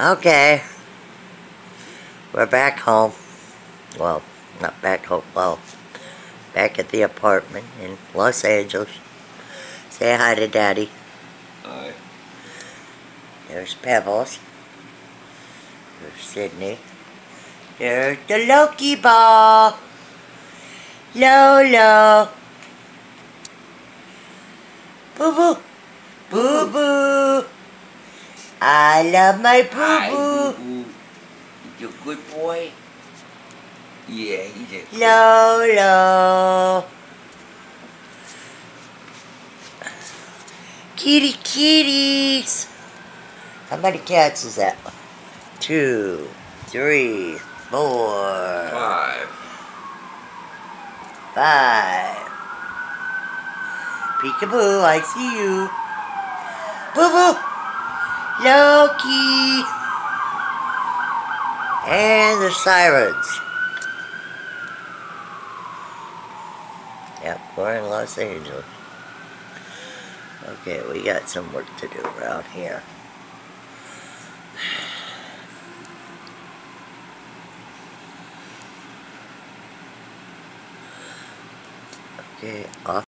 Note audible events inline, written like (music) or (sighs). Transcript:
Okay. We're back home. Well, not back home. Well, back at the apartment in Los Angeles. Say hi to Daddy. Hi. There's Pebbles. There's Sydney. There's the Loki ball. Lolo. Boo boo. Boo boo. I love my boo boo. You a good boy? Yeah, he's a good Lolo. Kitty kitties. How many cats is that? Two, three, four, Five. five. Peekaboo, I see you. Boo boo. Loki. And the sirens. Yep, we're in Los Angeles. Okay, we got some work to do around here. (sighs) Okay, off.